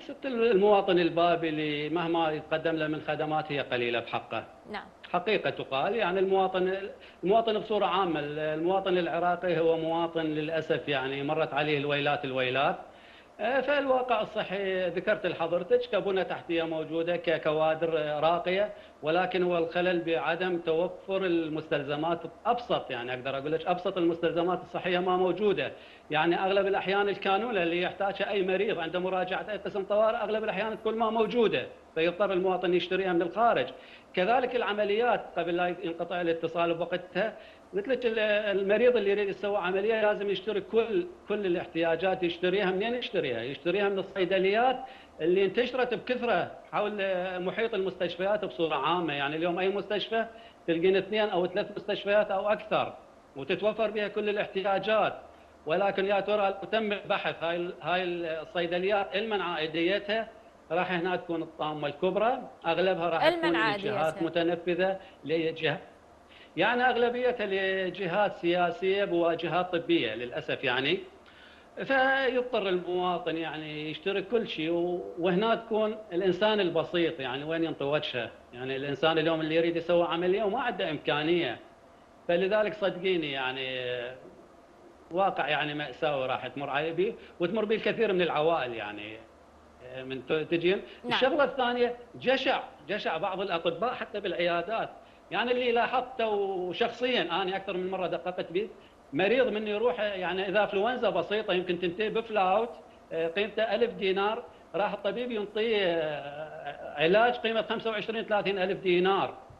ست المواطن البابلي مهما يتقدم له من خدمات هي قليلة بحقه. نعم. حقيقة تقال يعني المواطن المواطن بصورة عامة المواطن العراقي هو مواطن للأسف يعني مرت عليه الويلات الويلات. آه، فالواقع الصحي ذكرت لحضرتك كبنى تحتية موجودة ككوادر راقية ولكن هو الخلل بعدم توفر المستلزمات أبسط. يعني أقدر أقول لك أبسط المستلزمات الصحية ما موجودة. يعني أغلب الأحيان الكانوله اللي يحتاجها أي مريض عند مراجعة أي قسم طوارئ أغلب الأحيان تكون ما موجودة فيضطر المواطن يشتريها من الخارج. كذلك العمليات قبل لا ينقطع الاتصال بوقتها لك المريض اللي يريد يسوي عملية لازم يشتري كل كل الاحتياجات يشتريها. منين يشتريها؟ يشتريها من الصيدليات اللي انتشرت بكثرة حول محيط المستشفيات بصورة عامة، يعني اليوم أي مستشفى تلقين اثنين أو ثلاث مستشفيات أو أكثر وتتوفر بها كل الاحتياجات. ولكن يا ترى لو تم البحث هاي هاي الصيدليات المن عائديتها راح هنا تكون الطامة الكبرى أغلبها راح تكون جهات متنفذة لجهات يعني اغلبيتها لجهات سياسية وجهات طبية للأسف يعني. فيضطر المواطن يعني يشتري كل شيء وهنا تكون الإنسان البسيط يعني وين ينطي وجهه؟ يعني الإنسان اليوم اللي يريد يسوي عمليه وما عنده إمكانية. فلذلك صدقيني يعني واقع يعني مأساوي راح تمر عليه به وتمر به الكثير من العوائل يعني من تجين. نعم. الشغلة الثانية جشع جشع بعض الأطباء حتى بالعيادات. يعني اللي لاحظته شخصيا أنا أكثر من مرة دققت به. مريض من يروح يعني إذا انفلونزا بسيطة يمكن تنتهي بفلاوت آه، قيمته 1000 دينار. راح الطبيب ينطيه آه، علاج قيمة 25 30 ألف دينار.